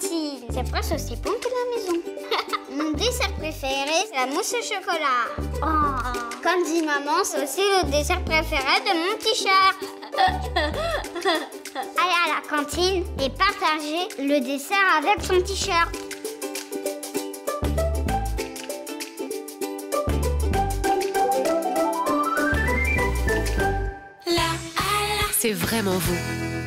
C'est presque aussi bon que la maison. Mon dessert préféré, c'est la mousse au chocolat. Oh. Comme dit maman, c'est aussi le dessert préféré de mon t-shirt. Allez à la cantine et partager le dessert avec son t-shirt. C'est vraiment vous.